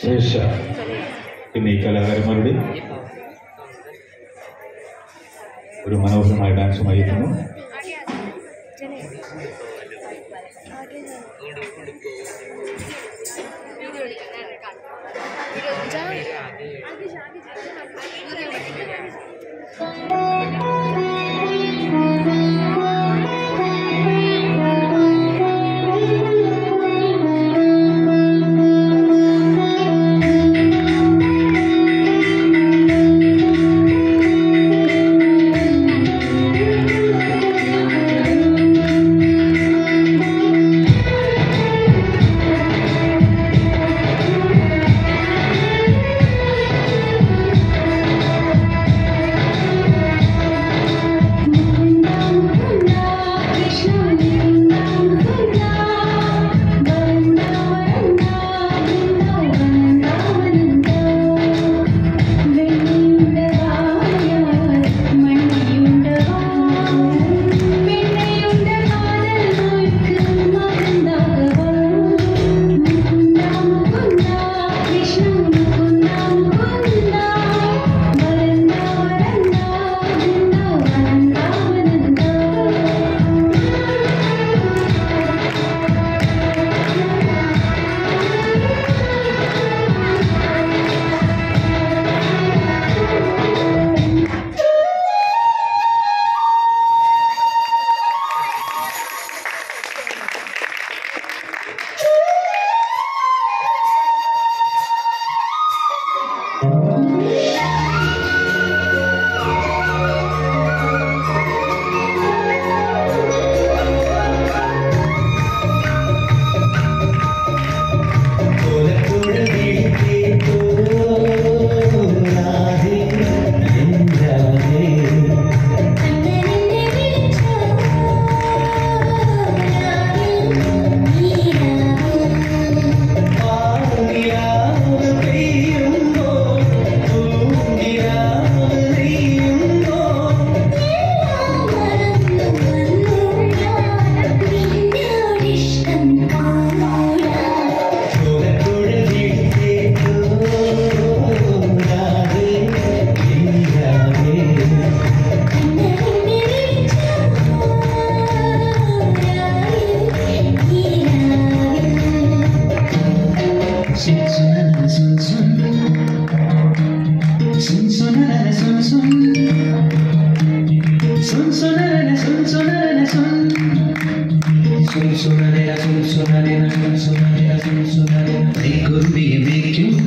ശ്രേഷ്ഠ പിന്നെ ഈ കലാകാരന്മാരുടെ ഒരു മനോഹരമായ ഡാൻസുമായി എത്തുന്നു Sonsonadera, They could be a big